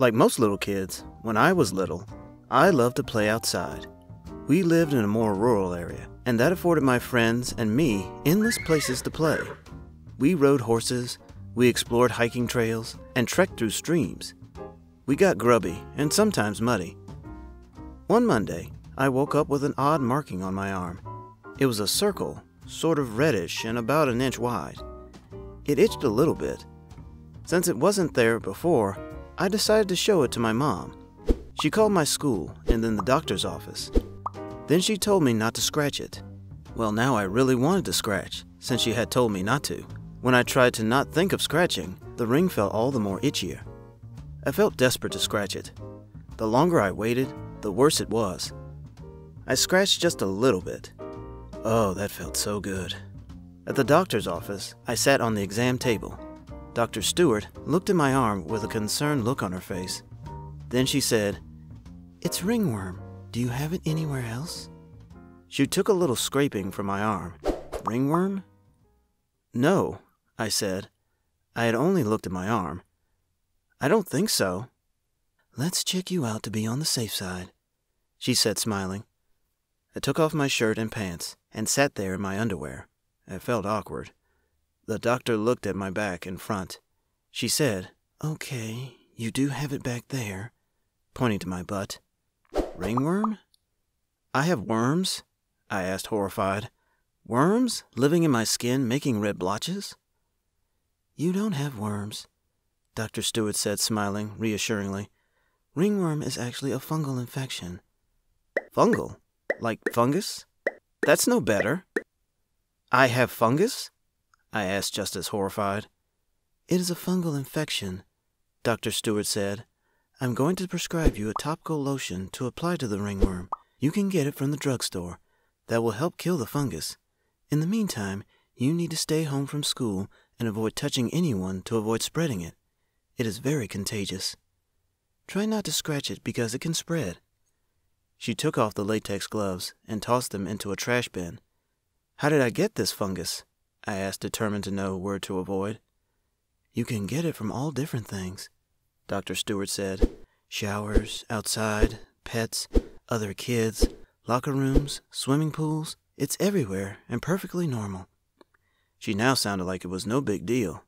Like most little kids, when I was little, I loved to play outside. We lived in a more rural area, and that afforded my friends and me endless places to play. We rode horses, we explored hiking trails, and trekked through streams. We got grubby and sometimes muddy. One Monday, I woke up with an odd marking on my arm. It was a circle, sort of reddish and about an inch wide. It itched a little bit. Since it wasn't there before, I decided to show it to my mom. She called my school and then the doctor's office. Then she told me not to scratch it. Well, now I really wanted to scratch, since she had told me not to. When I tried to not think of scratching, the ring felt all the more itchier. I felt desperate to scratch it. The longer I waited, the worse it was. I scratched just a little bit. Oh, that felt so good. At the doctor's office, I sat on the exam table. Dr. Stewart looked at my arm with a concerned look on her face. Then she said, It's ringworm. Do you have it anywhere else? She took a little scraping from my arm. Ringworm? No, I said. I had only looked at my arm. I don't think so. Let's check you out to be on the safe side, she said, smiling. I took off my shirt and pants and sat there in my underwear. I felt awkward. The doctor looked at my back and front. She said, Okay, you do have it back there, pointing to my butt. Ringworm? I have worms? I asked, horrified. Worms living in my skin, making red blotches? You don't have worms, Dr. Stewart said, smiling reassuringly. Ringworm is actually a fungal infection. Fungal? Like fungus? That's no better. I have fungus? I asked, just as horrified. It is a fungal infection, Dr. Stewart said. I'm going to prescribe you a topical lotion to apply to the ringworm. You can get it from the drugstore. That will help kill the fungus. In the meantime, you need to stay home from school and avoid touching anyone to avoid spreading it. It is very contagious. Try not to scratch it because it can spread. She took off the latex gloves and tossed them into a trash bin. How did I get this fungus? I asked, determined to know where to avoid. You can get it from all different things, Dr. Stewart said. Showers, outside, pets, other kids, locker rooms, swimming pools. It's everywhere and perfectly normal. She now sounded like it was no big deal.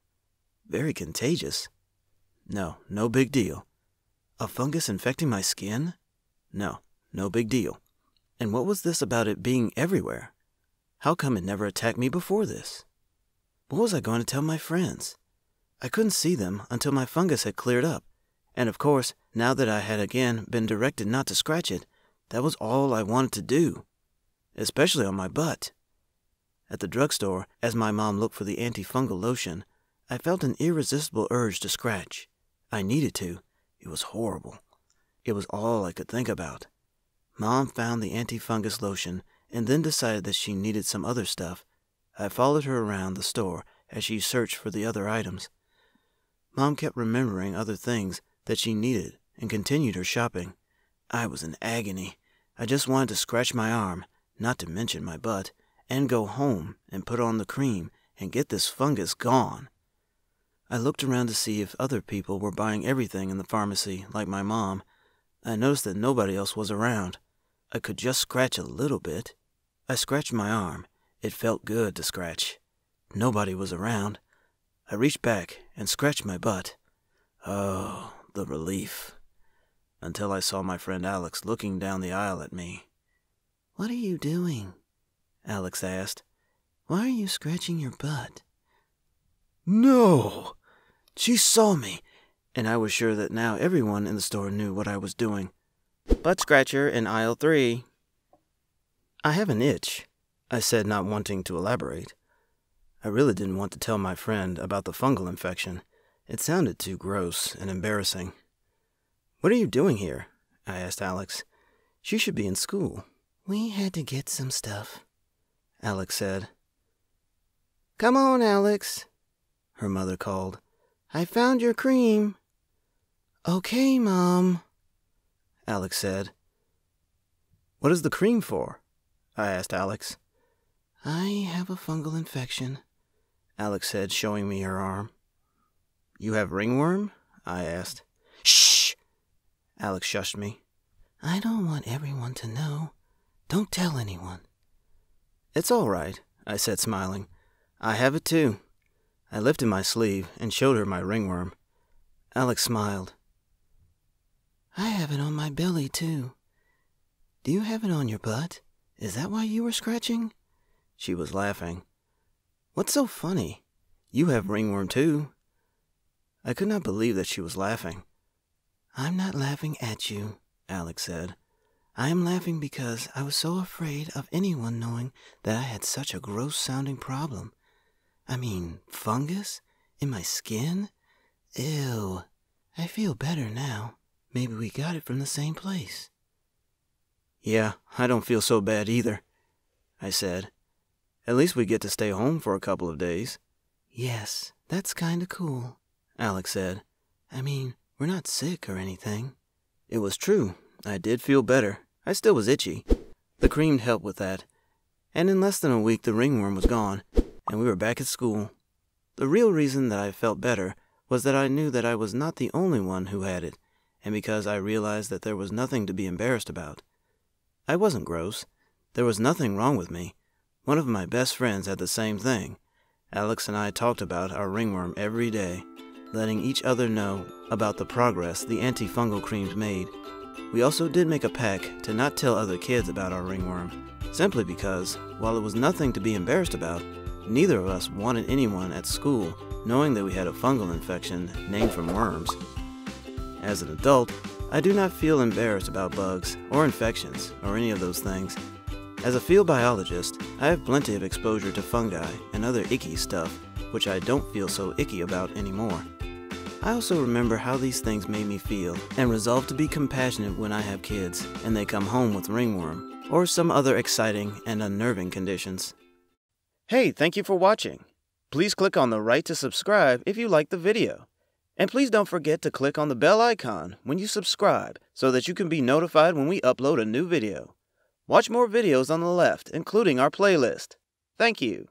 Very contagious. No, no big deal. A fungus infecting my skin? No, no big deal. And what was this about it being everywhere? How come it never attacked me before this? What was I going to tell my friends? I couldn't see them until my fungus had cleared up. And of course, now that I had again been directed not to scratch it, that was all I wanted to do, especially on my butt. At the drugstore, as my mom looked for the antifungal lotion, I felt an irresistible urge to scratch. I needed to. It was horrible. It was all I could think about. Mom found the antifungus lotion and then decided that she needed some other stuff. I followed her around the store as she searched for the other items. Mom kept remembering other things that she needed and continued her shopping. I was in agony. I just wanted to scratch my arm, not to mention my butt, and go home and put on the cream and get this fungus gone. I looked around to see if other people were buying everything in the pharmacy, like my mom. I noticed that nobody else was around. I could just scratch a little bit. I scratched my arm. It felt good to scratch. Nobody was around. I reached back and scratched my butt. Oh, the relief. Until I saw my friend Alex looking down the aisle at me. What are you doing? Alex asked. Why are you scratching your butt? No! She saw me, and I was sure that now everyone in the store knew what I was doing. Butt scratcher in aisle three. I have an itch, I said, not wanting to elaborate. I really didn't want to tell my friend about the fungal infection. It sounded too gross and embarrassing. What are you doing here? I asked Alex. She should be in school. We had to get some stuff, Alex said. Come on, Alex, her mother called. I found your cream. Okay, Mom, Alex said. What is the cream for? I asked Alex. I have a fungal infection, Alex said, showing me her arm. You have ringworm? I asked. Shh! Alex shushed me. I don't want everyone to know. Don't tell anyone. It's all right, I said, smiling. I have it too. I lifted my sleeve and showed her my ringworm. Alex smiled. I have it on my belly too. Do you have it on your butt? Is that why you were scratching? She was laughing. What's so funny? You have ringworm too. I could not believe that she was laughing. I'm not laughing at you, Alex said. I am laughing because I was so afraid of anyone knowing that I had such a gross sounding problem. I mean, fungus? In my skin? Ew. I feel better now. Maybe we got it from the same place. Yeah, I don't feel so bad either, I said. At least we get to stay home for a couple of days. Yes, that's kinda cool, Alex said. I mean, we're not sick or anything. It was true. I did feel better. I still was itchy. The cream helped with that. And in less than a week, the ringworm was gone, and we were back at school. The real reason that I felt better was that I knew that I was not the only one who had it, and because I realized that there was nothing to be embarrassed about. I wasn't gross. There was nothing wrong with me. One of my best friends had the same thing. Alex and I talked about our ringworm every day, letting each other know about the progress the antifungal creams made. We also did make a pact to not tell other kids about our ringworm, simply because, while it was nothing to be embarrassed about, neither of us wanted anyone at school knowing that we had a fungal infection named from worms. As an adult, I do not feel embarrassed about bugs or infections or any of those things. As a field biologist, I have plenty of exposure to fungi and other icky stuff, which I don't feel so icky about anymore. I also remember how these things made me feel and resolve to be compassionate when I have kids and they come home with ringworm or some other exciting and unnerving conditions. Hey, thank you for watching. Please click on the right to subscribe if you like the video. And please don't forget to click on the bell icon when you subscribe so that you can be notified when we upload a new video. Watch more videos on the left, including our playlist. Thank you.